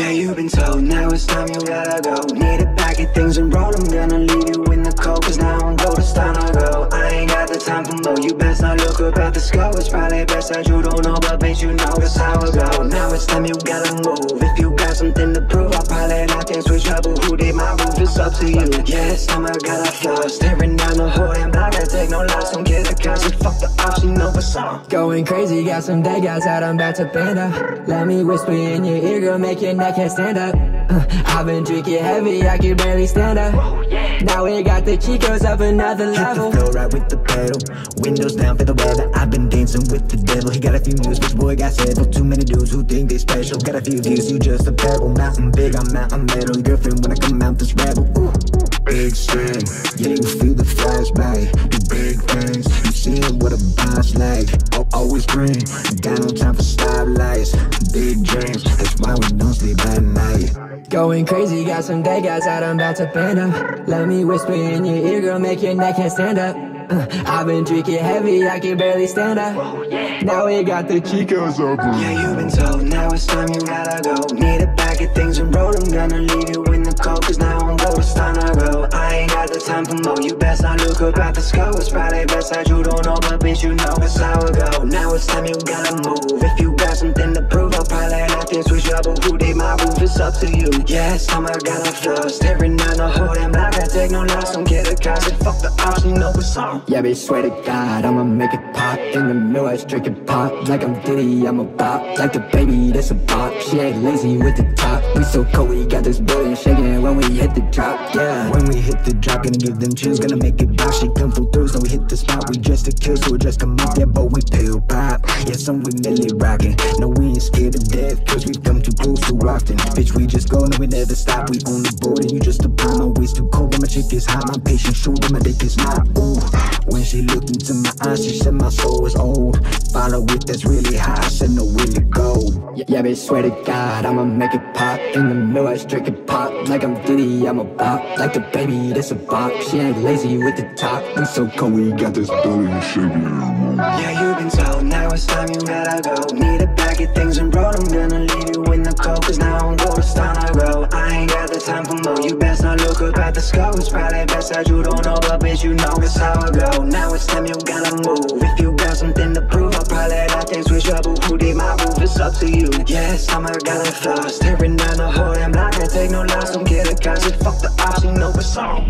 Yeah, you've been told, now it's time you gotta go. Need to pack your things and roll, I'm gonna leave you in the cold Cause now I'm cold, it's time to go. I ain't got the time for more, you best not look at the sky It's probably best that you don't know, but bitch you know it's how it go. Now it's time you gotta move, if you got something to prove I'll probably not switch up, but who did my move, it's up to you. Yeah, it's time I gotta flow, staring down the whole damn block I take no loss, don't get the cops, fuck the ops, you know what's Going crazy, got some dead guys out, I'm about to bend up. Let me whisper in your ear, girl, make your neck head stand up. Uh, I've been drinking heavy, I can barely stand up. Now we got the Chicos up another level. Hit the floor right with the pedal. Windows down for the weather. I've been dancing with the devil. He got a few moves, but boy got several. Too many dudes who think they special. Got a few views, you just a pebble. Mountain big, I'm mountain metal. Your girlfriend when I come out this rebel Ooh. Big sin, always green, got no time for stoplights. Big dreams, that's why we don't sleep at night. Going crazy, got some dead guys out, I'm about to bend up. Let me whisper in your ear, girl, make your neck head stand up. Uh, I've been drinking heavy, I can barely stand up. Now we got the Chicos open. Yeah, you've been told, now it's time you gotta go. Need a bag of things and roll, I'm gonna leave you time for more, you best not look at the sky. It's probably best that you don't know, but bitch you know it's how it go. Now it's time you gotta move, if you it's up to you. Yeah, it's time I gotta flow, staring down the whole damn block I take no loss, don't get a cost, It fuck the odds, you know it's on Yeah, bitch, swear to God, I'ma make it pop. In the Midwest, drinking pop Like I'm Diddy, I'm a bop. Like the baby, that's a bop. She ain't lazy with the top. We so cold, we got this building shaking When we hit the drop, yeah. When we hit the drop, gonna give them chills Gonna make it pop, she come from through So we hit the spot, we dress to kill So we just come up there, but we pill pop Yeah, some we Millie rockin' No, we ain't scared of death Cause we come too close too often Bitch, we just go, no, we never stop We on the board and you just a My waist too cold, but my chick is hot My patient shoulder, my dick is not, ooh When she looked into my eyes, she said my soul is old. Follow it, that's really high, I said no, really go? Yeah, bitch, swear to God, I'ma make it pop. In the Midwest, drinking pop Like I'm Diddy, I'm a bop. Like the baby, that's a bop She ain't lazy with the top. We so cold, we got this building shaking. Yeah, you've been told, now it's time you gotta go. Need a bag of things more, you best not look up at the sky. It's probably best that you don't know, but bitch you know it's how I go. Now it's time you gotta move, if you got something to prove I'll probably then switch up, but who did my move, it's up to you. Yeah, it's time I gotta flow, staring down the whole damn block I take no loss, don't get a cost, fuck the ops, you know it's on